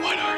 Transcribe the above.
What are